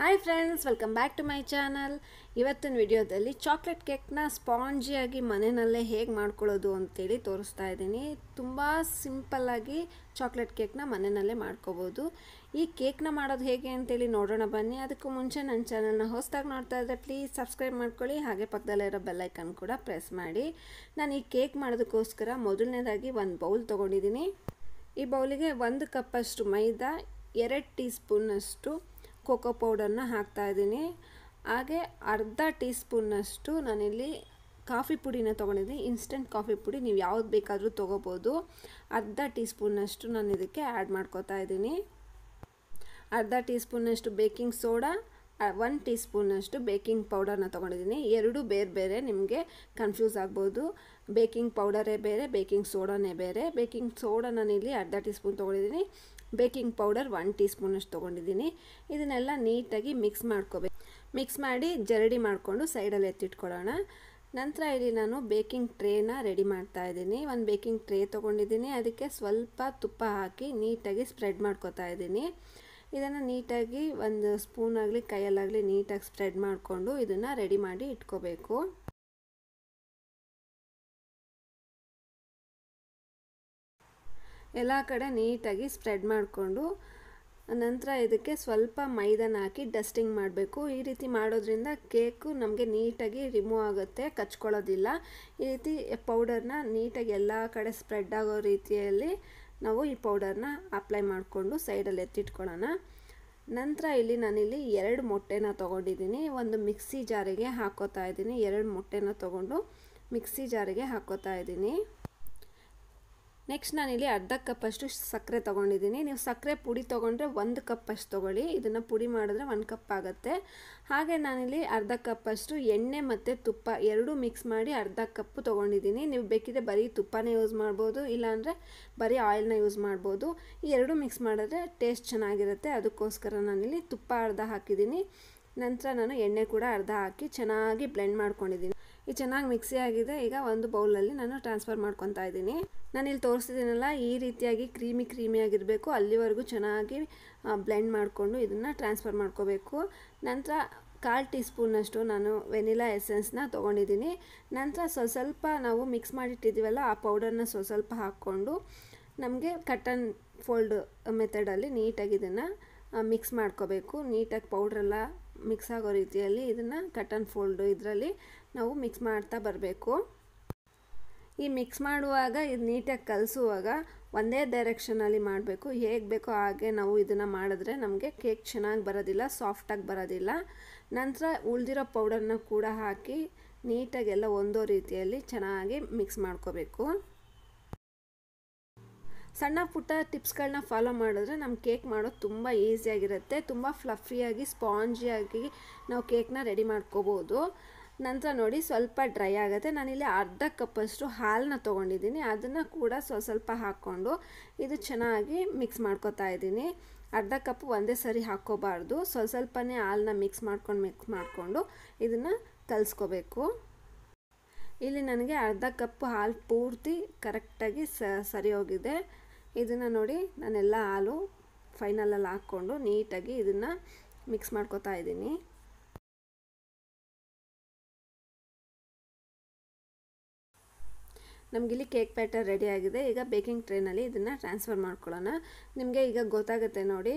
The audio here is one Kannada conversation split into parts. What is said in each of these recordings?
Hi friends welcome back to my channel ಇವತ್ತಿನ ವಿಡಿಯೋದಲ್ಲಿ ಚಾಕ್ಲೇಟ್ ಕೇಕ್ನ ಸ್ಪಾಂಜಿಯಾಗಿ ಮನೆಯಲ್ಲೇ ಹೇಗೆ ಮಾಡ್ಕೊಳ್ಳೋದು ಅಂತೇಳಿ ತೋರಿಸ್ತಾ ಇದ್ದೀನಿ. ತುಂಬ ಸಿಂಪಲ್ಲಾಗಿ ಚಾಕ್ಲೇಟ್ ಕೇಕ್ನ ಮನೆಯಲ್ಲೇ ಮಾಡ್ಕೋಬೋದು. ಈ ಕೇಕ್ನ ಮಾಡೋದು ಹೇಗೆ ಅಂತೇಳಿ ನೋಡೋಣ ಬನ್ನಿ. ಅದಕ್ಕೂ ಮುಂಚೆ ನನ್ನ ಚಾನಲ್ನ ಹೊಸದಾಗಿ ನೋಡ್ತಾ ಇದ್ದರೆ ಪ್ಲೀಸ್ ಸಬ್ಸ್ಕ್ರೈಬ್ ಮಾಡ್ಕೊಳ್ಳಿ. ಹಾಗೆ ಪಕ್ಕದಲ್ಲಿರೋ ಬೆಲ್ಲೈಕನ್ ಕೂಡ ಪ್ರೆಸ್ ಮಾಡಿ. ನಾನು ಈ ಕೇಕ್ ಮಾಡೋದಕ್ಕೋಸ್ಕರ ಮೊದಲನೇದಾಗಿ ಒಂದು ಬೌಲ್ ತೊಗೊಂಡಿದ್ದೀನಿ. ಈ ಬೌಲಿಗೆ ಒಂದು ಕಪ್ಪಷ್ಟು ಮೈದಾ, ಎರಡು ಟೀ ಸ್ಪೂನ್ನಷ್ಟು ಕೋಕೋ ಪೌಡರ್ನ ಹಾಕ್ತಾಯಿದ್ದೀನಿ ಹಾಗೆ ಅರ್ಧ ಟೀ ಸ್ಪೂನ್ನಷ್ಟು ನಾನಿಲ್ಲಿ ಕಾಫಿ ಪುಡಿನ ತೊಗೊಂಡಿದ್ದೀನಿ. ಇನ್ಸ್ಟೆಂಟ್ ಕಾಫಿ ಪುಡಿ, ನೀವು ಯಾವ್ದು ಬೇಕಾದರೂ ತೊಗೋಬೋದು. ಅರ್ಧ ಟೀ ಸ್ಪೂನ್ನಷ್ಟು ನಾನು ಇದಕ್ಕೆ ಆ್ಯಡ್ ಮಾಡ್ಕೋತಾ ಇದ್ದೀನಿ. ಅರ್ಧ ಟೀ ಸ್ಪೂನ್ನಷ್ಟು ಬೇಕಿಂಗ್ ಸೋಡಾ ಒನ್ ಟೀ ಸ್ಪೂನಷ್ಟು ಬೇಕಿಂಗ್ ಪೌಡರ್ನ ತೊಗೊಂಡಿದ್ದೀನಿ. ಎರಡು ಬೇರೆ ಬೇರೆ ನಿಮಗೆ ಕನ್ಫ್ಯೂಸ್ ಆಗ್ಬೋದು. ಬೇಕಿಂಗ್ ಪೌಡರೇ ಬೇರೆ ಬೇಕಿಂಗ್ ಸೋಡಾನೇ ಬೇರೆ. ಬೇಕಿಂಗ್ ಸೋಡಾ ಇಲ್ಲಿ ಅರ್ಧ ಟೀ ಸ್ಪೂನ್ ತೊಗೊಂಡಿದ್ದೀನಿ. ಬೇಕಿಂಗ್ ಪೌಡರ್ ಒನ್ ಟೀ ಸ್ಪೂನಷ್ಟು ತೊಗೊಂಡಿದ್ದೀನಿ. ಇದನ್ನೆಲ್ಲ ನೀಟಾಗಿ ಮಿಕ್ಸ್ ಮಾಡ್ಕೋಬೇಕು. ಮಿಕ್ಸ್ ಮಾಡಿ ಜರಡಿ ಮಾಡಿಕೊಂಡು ಸೈಡಲ್ಲಿ ಎತ್ತಿಟ್ಕೊಳ್ಳೋಣ. ನಂತರ ಇಲ್ಲಿ ನಾನು ಬೇಕಿಂಗ್ ಟ್ರೇನ ರೆಡಿ ಮಾಡ್ತಾ ಇದ್ದೀನಿ. ಒಂದು ಬೇಕಿಂಗ್ ಟ್ರೇ ತೊಗೊಂಡಿದ್ದೀನಿ. ಅದಕ್ಕೆ ಸ್ವಲ್ಪ ತುಪ್ಪ ಹಾಕಿ ನೀಟಾಗಿ ಸ್ಪ್ರೆಡ್ ಮಾಡ್ಕೋತಾ ಇದ್ದೀನಿ. ಇದನ್ನು ನೀಟಾಗಿ ಒಂದು ಸ್ಪೂನಾಗಲಿ ಕೈಯಲ್ಲಾಗಲಿ ನೀಟಾಗಿ ಸ್ಪ್ರೆಡ್ ಮಾಡಿಕೊಂಡು ಇದನ್ನು ರೆಡಿ ಮಾಡಿ ಇಟ್ಕೋಬೇಕು. ಎಲ್ಲ ಕಡೆ ನೀಟಾಗಿ ಸ್ಪ್ರೆಡ್ ಮಾಡಿಕೊಂಡು, ನಂತರ ಇದಕ್ಕೆ ಸ್ವಲ್ಪ ಮೈದಾನ ಹಾಕಿ ಡಸ್ಟಿಂಗ್ ಮಾಡಬೇಕು. ಈ ರೀತಿ ಮಾಡೋದ್ರಿಂದ ಕೇಕು ನಮಗೆ ನೀಟಾಗಿ ರಿಮೂವ್ ಆಗುತ್ತೆ, ಕಚ್ಕೊಳ್ಳೋದಿಲ್ಲ. ಈ ರೀತಿ ಪೌಡರ್ನ ನೀಟಾಗಿ ಎಲ್ಲ ಕಡೆ ಸ್ಪ್ರೆಡ್ ಆಗೋ ರೀತಿಯಲ್ಲಿ ನಾವು ಈ ಪೌಡರ್ನ ಅಪ್ಲೈ ಮಾಡಿಕೊಂಡು ಸೈಡಲ್ಲಿ ಎತ್ತಿಟ್ಕೊಳ್ಳೋಣ. ನಂತರ ಇಲ್ಲಿ ನಾನಿಲ್ಲಿ ಎರಡು ಮೊಟ್ಟೆನ ತೊಗೊಂಡಿದ್ದೀನಿ. ಒಂದು ಮಿಕ್ಸಿ ಜಾರಿಗೆ ಹಾಕೋತಾ ಇದ್ದೀನಿ. ಎರಡು ಮೊಟ್ಟೆನ ತೊಗೊಂಡು ಮಿಕ್ಸಿ ಜಾರಿಗೆ ಹಾಕೋತಾ ಇದ್ದೀನಿ. ನೆಕ್ಸ್ಟ್ ನಾನಿಲ್ಲಿ ಅರ್ಧ ಕಪ್ಪಷ್ಟು ಸಕ್ಕರೆ ತೊಗೊಂಡಿದ್ದೀನಿ. ನೀವು ಸಕ್ಕರೆ ಪುಡಿ ತೊಗೊಂಡ್ರೆ ಒಂದು ಕಪ್ಪಷ್ಟು ತೊಗೊಳ್ಳಿ. ಇದನ್ನು ಪುಡಿ ಮಾಡಿದ್ರೆ ಒಂದು ಕಪ್ ಆಗುತ್ತೆ. ಹಾಗೆ ನಾನಿಲ್ಲಿ ಅರ್ಧ ಕಪ್ಪಷ್ಟು ಎಣ್ಣೆ ಮತ್ತು ತುಪ್ಪ ಎರಡೂ ಮಿಕ್ಸ್ ಮಾಡಿ ಅರ್ಧ ಕಪ್ಪು ತೊಗೊಂಡಿದ್ದೀನಿ. ನೀವು ಬೇಕಿದ್ರೆ ಬರೀ ತುಪ್ಪನೇ ಯೂಸ್ ಮಾಡ್ಬೋದು, ಇಲ್ಲಾಂದರೆ ಬರೀ ಆಯಿಲ್ನ ಯೂಸ್ ಮಾಡ್ಬೋದು. ಈ ಎರಡೂ ಮಿಕ್ಸ್ ಮಾಡಿದ್ರೆ ಟೇಸ್ಟ್ ಚೆನ್ನಾಗಿರುತ್ತೆ. ಅದಕ್ಕೋಸ್ಕರ ನಾನಿಲ್ಲಿ ತುಪ್ಪ ಅರ್ಧ ಹಾಕಿದ್ದೀನಿ. ನಂತರ ನಾನು ಎಣ್ಣೆ ಕೂಡ ಅರ್ಧ ಹಾಕಿ ಚೆನ್ನಾಗಿ ಬ್ಲೆಂಡ್ ಮಾಡ್ಕೊಂಡಿದ್ದೀನಿ. ಈ ಚೆನ್ನಾಗಿ ಮಿಕ್ಸಿ ಆಗಿದೆ. ಈಗ ಒಂದು ಬೌಲಲ್ಲಿ ನಾನು ಟ್ರಾನ್ಸ್ಫರ್ ಮಾಡ್ಕೊತಾ ಇದ್ದೀನಿ. ನಾನು ಇಲ್ಲಿ ತೋರಿಸ್ತಿದ್ದೀನಲ್ಲ, ಈ ರೀತಿಯಾಗಿ ಕ್ರೀಮಿ ಕ್ರೀಮಿಯಾಗಿರಬೇಕು. ಅಲ್ಲಿವರೆಗೂ ಚೆನ್ನಾಗಿ ಬ್ಲೆಂಡ್ ಮಾಡಿಕೊಂಡು ಇದನ್ನು ಟ್ರಾನ್ಸ್ಫರ್ ಮಾಡ್ಕೋಬೇಕು. ನಂತರ ಕಾಲು ಟೀ ಸ್ಪೂನಷ್ಟು ನಾನು ವೆನಿಲಾ ಎಸೆನ್ಸ್ನ ತೊಗೊಂಡಿದ್ದೀನಿ. ನಂತರ ಸ್ವಲ್ಪ ಸ್ವಲ್ಪ ನಾವು ಮಿಕ್ಸ್ ಮಾಡಿಟ್ಟಿದ್ದೀವಲ್ಲ, ಆ ಪೌಡರ್ನ ಸ್ವಲ್ಪ ಸ್ವಲ್ಪ ಹಾಕ್ಕೊಂಡು ನಮಗೆ ಕಟನ್ ಫೋಲ್ಡ್ ಮೆಥಡಲ್ಲಿ ನೀಟಾಗಿ ಇದನ್ನು ಮಿಕ್ಸ್ ಮಾಡ್ಕೋಬೇಕು. ನೀಟಾಗಿ ಪೌಡ್ರೆಲ್ಲ ಮಿಕ್ಸ್ ಆಗೋ ರೀತಿಯಲ್ಲಿ ಇದನ್ನು ಕಟ್ ಆ್ಯಂಡ್ ಫೋಲ್ಡು ಇದರಲ್ಲಿ ನಾವು ಮಿಕ್ಸ್ ಮಾಡ್ತಾ ಬರಬೇಕು. ಈ ಮಿಕ್ಸ್ ಮಾಡುವಾಗ ಇದು ನೀಟಾಗಿ ಕಲಿಸುವಾಗ ಒಂದೇ ಡೈರೆಕ್ಷನಲ್ಲಿ ಮಾಡಬೇಕು. ಹೇಗೆ ಬೇಕೋ ಹಾಗೆ ನಾವು ಇದನ್ನು ಮಾಡಿದ್ರೆ ನಮಗೆ ಕೇಕ್ ಚೆನ್ನಾಗಿ ಬರೋದಿಲ್ಲ ಸಾಫ್ಟಾಗಿ ಬರೋದಿಲ್ಲ. ನಂತರ ಉಳಿದಿರೋ ಪೌಡರ್ನ ಕೂಡ ಹಾಕಿ ನೀಟಾಗಿ ಎಲ್ಲ ಒಂದೋ ರೀತಿಯಲ್ಲಿ ಚೆನ್ನಾಗಿ ಮಿಕ್ಸ್ ಮಾಡ್ಕೋಬೇಕು. ಸಣ್ಣ ಪುಟ್ಟ ಟಿಪ್ಸ್ಗಳನ್ನ ಫಾಲೋ ಮಾಡಿದ್ರೆ ನಮ್ಮ ಕೇಕ್ ಮಾಡೋದು ತುಂಬ ಈಸಿಯಾಗಿರುತ್ತೆ ತುಂಬ ಫ್ಲಫಿಯಾಗಿ, ಸ್ಪಾಂಜಿಯಾಗಿ ನಾವು ಕೇಕ್ನ ರೆಡಿ ಮಾಡ್ಕೋಬೋದು. ನಂತರ ನೋಡಿ ಸ್ವಲ್ಪ ಡ್ರೈ ಆಗುತ್ತೆ. ನಾನಿಲ್ಲಿ ಅರ್ಧ ಕಪ್ಪಷ್ಟು ಹಾಲನ್ನ ತೊಗೊಂಡಿದ್ದೀನಿ. ಅದನ್ನು ಕೂಡ ಸ್ವಲ್ಪ ಸ್ವಲ್ಪ ಹಾಕ್ಕೊಂಡು ಇದು ಚೆನ್ನಾಗಿ ಮಿಕ್ಸ್ ಮಾಡ್ಕೊತಾ ಇದ್ದೀನಿ. ಅರ್ಧ ಕಪ್ ಒಂದೇ ಸರಿ ಹಾಕ್ಕೋಬಾರ್ದು. ಸ್ವಲ್ಪ ಸ್ವಲ್ಪನೇ ಹಾಲನ್ನ ಮಿಕ್ಸ್ ಮಾಡ್ಕೊಂಡು ಮಿಕ್ಸ್ ಮಾಡಿಕೊಂಡು ಇದನ್ನು ಕಲಿಸ್ಕೋಬೇಕು. ಇಲ್ಲಿ ನನಗೆ ಅರ್ಧ ಕಪ್ ಹಾಲು ಪೂರ್ತಿ ಕರೆಕ್ಟಾಗಿ ಸರಿ ಹೋಗಿದೆ ಇದನ್ನು ನೋಡಿ ನಾನೆಲ್ಲ ಹಾಲು ಫೈನಲಲ್ಲಿ ಹಾಕ್ಕೊಂಡು ನೀಟಾಗಿ ಇದನ್ನು ಮಿಕ್ಸ್ ಮಾಡ್ಕೊತಾ ಇದ್ದೀನಿ. ನಮಗಿಲ್ಲಿ ಕೇಕ್ ಬ್ಯಾಟರ್ ರೆಡಿ ಆಗಿದೆ. ಈಗ ಬೇಕಿಂಗ್ ಟ್ರೇನಲ್ಲಿ ಇದನ್ನು ಟ್ರಾನ್ಸ್ಫರ್ ಮಾಡ್ಕೊಳ್ಳೋಣ. ನಿಮಗೆ ಈಗ ಗೊತ್ತಾಗುತ್ತೆ ನೋಡಿ,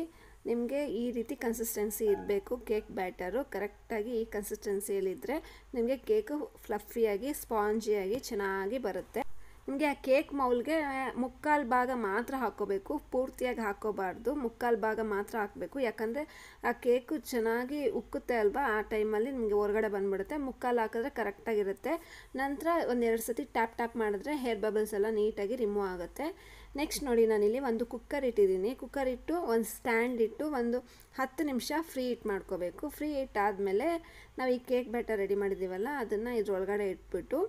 ನಿಮಗೆ ಈ ರೀತಿ ಕನ್ಸಿಸ್ಟೆನ್ಸಿ ಇರಬೇಕು ಕೇಕ್ ಬ್ಯಾಟರು ಕರೆಕ್ಟಾಗಿ ಈ ಕನ್ಸಿಸ್ಟೆನ್ಸಿಯಲ್ಲಿದ್ದರೆ ನಿಮಗೆ ಕೇಕು ಫ್ಲಫಿಯಾಗಿ ಸ್ಪಾಂಜಿಯಾಗಿ ಚೆನ್ನಾಗಿ ಬರುತ್ತೆ. ನಿಮಗೆ ಆ ಕೇಕ್ ಮೌಲ್ಗೆ ಮುಕ್ಕಾಲು ಭಾಗ ಮಾತ್ರ ಹಾಕೋಬೇಕು, ಪೂರ್ತಿಯಾಗಿ ಹಾಕೋಬಾರ್ದು, ಮುಕ್ಕಾಲು ಭಾಗ ಮಾತ್ರ ಹಾಕಬೇಕು. ಯಾಕಂದರೆ ಆ ಕೇಕು ಚೆನ್ನಾಗಿ ಉಕ್ಕುತ್ತೆ ಅಲ್ವಾ? ಆ ಟೈಮಲ್ಲಿ ನಿಮಗೆ ಹೊರಗಡೆ ಬಂದುಬಿಡುತ್ತೆ. ಮುಕ್ಕಾಲು ಹಾಕಿದ್ರೆ ಕರೆಕ್ಟಾಗಿರುತ್ತೆ. ನಂತರ ಒಂದೆರಡು ಸತಿ ಟ್ಯಾಪ್ ಟ್ಯಾಪ್ ಮಾಡಿದ್ರೆ ಹೇರ್ ಬಬಲ್ಸ್ ಎಲ್ಲ ನೀಟಾಗಿ ರಿಮೂವ್ ಆಗುತ್ತೆ. ನೆಕ್ಸ್ಟ್ ನೋಡಿ ನಾನಿಲ್ಲಿ ಒಂದು ಕುಕ್ಕರ್ ಇಟ್ಟಿದ್ದೀನಿ. ಕುಕ್ಕರ್ ಇಟ್ಟು ಒಂದು ಸ್ಟ್ಯಾಂಡ್ ಇಟ್ಟು ಒಂದು ಹತ್ತು ನಿಮಿಷ ಫ್ರೀ ಇಟ್ ಮಾಡ್ಕೋಬೇಕು. ಫ್ರೀ ಇಟ್ಟಾದಮೇಲೆ ನಾವು ಈ ಕೇಕ್ ಬ್ಯಾಟರ್ ರೆಡಿ ಮಾಡಿದ್ದೀವಲ್ಲ, ಅದನ್ನು ಇದ್ರೊಳಗಡೆ ಇಟ್ಬಿಟ್ಟು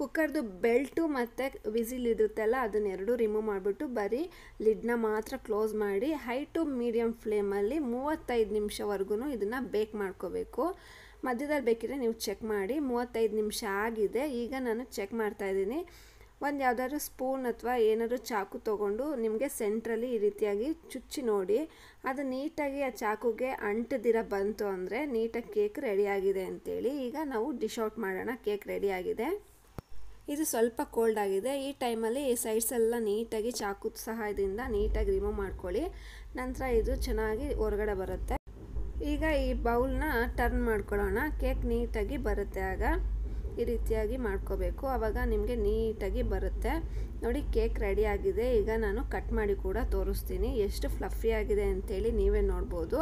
ಕುಕ್ಕರ್ದು ಬೆಲ್ಟು ಮತ್ತು ವಿಸಿಲ್ ಇರುತ್ತಲ್ಲ ಅದನ್ನೆರಡು ರಿಮೂವ್ ಮಾಡಿಬಿಟ್ಟು ಬರೀ ಲಿಡ್ನ ಮಾತ್ರ ಕ್ಲೋಸ್ ಮಾಡಿ ಹೈ ಟು ಮೀಡಿಯಮ್ ಫ್ಲೇಮಲ್ಲಿ ಮೂವತ್ತೈದು ನಿಮಿಷವರೆಗೂ ಇದನ್ನು ಬೇಕ್ ಮಾಡ್ಕೋಬೇಕು. ಮಧ್ಯದಲ್ಲಿ ಬೇಕಿದ್ರೆ ನೀವು ಚೆಕ್ ಮಾಡಿ, ಮೂವತ್ತೈದು ನಿಮಿಷ ಆಗಿದೆ, ಈಗ ನಾನು ಚೆಕ್ ಮಾಡ್ತಾಯಿದ್ದೀನಿ ಒಂದು ಯಾವುದಾದ್ರು ಸ್ಪೂನ್ ಅಥವಾ ಏನಾದರೂ ಚಾಕು ತೊಗೊಂಡು ನಿಮಗೆ ಸೆಂಟ್ರಲ್ಲಿ ಈ ರೀತಿಯಾಗಿ ಚುಚ್ಚಿ ನೋಡಿ, ಅದು ನೀಟಾಗಿ ಆ ಚಾಕುಗೆ ಅಂಟದಿರ ಬಂತು ಅಂದರೆ ನೀಟಾಗಿ ಕೇಕ್ ರೆಡಿಯಾಗಿದೆ ಅಂತೇಳಿ ಈಗ ನಾವು ಡಿಶ್ ಔಟ್ ಮಾಡೋಣ ಕೇಕ್ ರೆಡಿಯಾಗಿದೆ ಇದು ಸ್ವಲ್ಪ ಕೋಲ್ಡ್ ಆಗಿದೆ. ಈ ಟೈಮಲ್ಲಿ ಸೈಡ್ಸ್ ಎಲ್ಲ ನೀಟಾಗಿ ಚಾಕು ಸಹಾಯದಿಂದ ನೀಟಾಗಿ ರಿಮೂವ್ ಮಾಡ್ಕೊಳ್ಳಿ. ನಂತರ ಇದು ಚೆನ್ನಾಗಿ ಹೊರಗಡೆ ಬರುತ್ತೆ. ಈಗ ಈ ಬೌಲ್ನ ಟರ್ನ್ ಮಾಡ್ಕೊಳ್ಳೋಣ. ಕೇಕ್ ನೀಟಾಗಿ ಬರುತ್ತೆ ಆಗ. ಈ ರೀತಿಯಾಗಿ ಮಾಡ್ಕೋಬೇಕು. ಆವಾಗ ನಿಮಗೆ ನೀಟಾಗಿ ಬರುತ್ತೆ. ನೋಡಿ ಕೇಕ್ ರೆಡಿ ಆಗಿದೆ. ಈಗ ನಾನು ಕಟ್ ಮಾಡಿ ಕೂಡ ತೋರಿಸ್ತೀನಿ. ಎಷ್ಟು ಫ್ಲಫಿ ಆಗಿದೆ ಅಂತೇಳಿ ನೀವೇ ನೋಡ್ಬೋದು.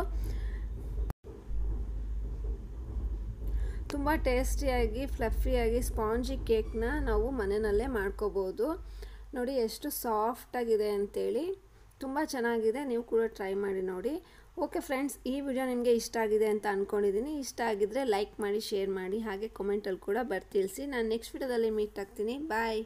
ತುಂಬ ಟೇಸ್ಟಿಯಾಗಿ, ಫ್ಲಫಿಯಾಗಿ ಸ್ಪಾಂಜಿ ಕೇಕ್ನ ನಾವು ಮನೆಯಲ್ಲೇ ಮಾಡ್ಕೋಬೋದು. ನೋಡಿ ಎಷ್ಟು ಸಾಫ್ಟಾಗಿದೆ ಅಂತೇಳಿ. ತುಂಬ ಚೆನ್ನಾಗಿದೆ, ನೀವು ಕೂಡ ಟ್ರೈ ಮಾಡಿ ನೋಡಿ. ಓಕೆ ಫ್ರೆಂಡ್ಸ್, ಈ ವಿಡಿಯೋ ನಿಮಗೆ ಇಷ್ಟ ಆಗಿದೆ ಅಂತ ಅಂದ್ಕೊಂಡಿದ್ದೀನಿ ಇಷ್ಟ ಆಗಿದ್ದರೆ ಲೈಕ್ ಮಾಡಿ, ಶೇರ್ ಮಾಡಿ, ಹಾಗೆ ಕಮೆಂಟಲ್ಲಿ ಕೂಡ ಬರ್ತಿಳಿಸಿ ನಾನು ನೆಕ್ಸ್ಟ್ ವಿಡಿಯೋದಲ್ಲಿ ಮೀಟ್ ಆಗ್ತೀನಿ. ಬಾಯ್